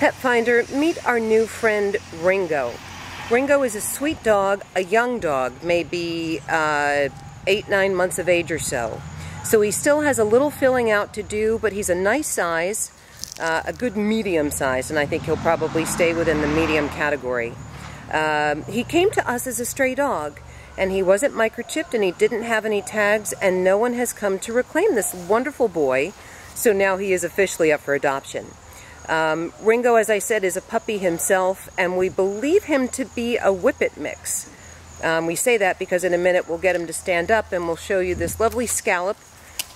Petfinder, meet our new friend Ringo. Ringo is a sweet dog, a young dog, maybe uh, eight, nine months of age or so. So he still has a little filling out to do, but he's a nice size, uh, a good medium size, and I think he'll probably stay within the medium category. Um, he came to us as a stray dog, and he wasn't microchipped, and he didn't have any tags, and no one has come to reclaim this wonderful boy, so now he is officially up for adoption. Um, Ringo, as I said, is a puppy himself, and we believe him to be a Whippet mix. Um, we say that because in a minute we'll get him to stand up and we'll show you this lovely scallop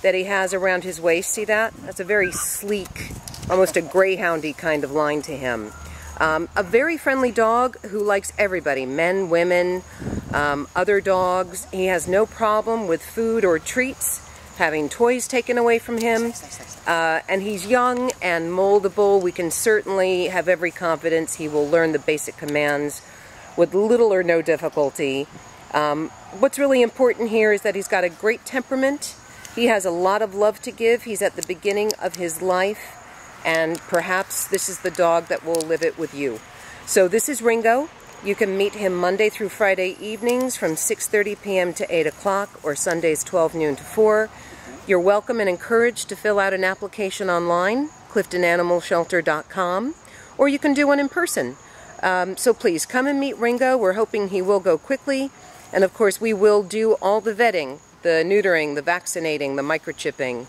that he has around his waist. See that? That's a very sleek, almost a greyhoundy kind of line to him. Um, a very friendly dog who likes everybody, men, women, um, other dogs. He has no problem with food or treats having toys taken away from him. Uh, and he's young and moldable. We can certainly have every confidence he will learn the basic commands with little or no difficulty. Um, what's really important here is that he's got a great temperament. He has a lot of love to give. He's at the beginning of his life. And perhaps this is the dog that will live it with you. So this is Ringo. You can meet him Monday through Friday evenings from 6.30 p.m. to 8 o'clock or Sundays 12 noon to 4. You're welcome and encouraged to fill out an application online, cliftonanimalshelter.com, or you can do one in person. Um, so please come and meet Ringo. We're hoping he will go quickly. And of course, we will do all the vetting, the neutering, the vaccinating, the microchipping,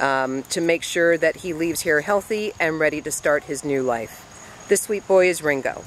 um, to make sure that he leaves here healthy and ready to start his new life. This sweet boy is Ringo.